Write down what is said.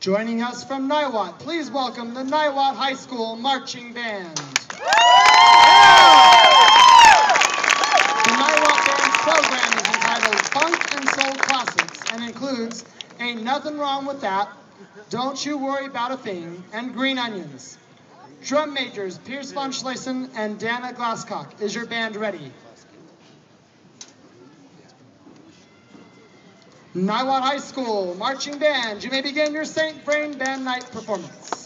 Joining us from Niwot, please welcome the Niwot High School Marching Band. The Niwot Band's program is entitled Funk and Soul Classics and includes Ain't Nothing Wrong With That, Don't You Worry About a Thing, and Green Onions. Drum majors Pierce von Schlesen and Dana Glasscock. Is your band ready? Niwot High School Marching Band, you may begin your St. Vrain Band Night performance.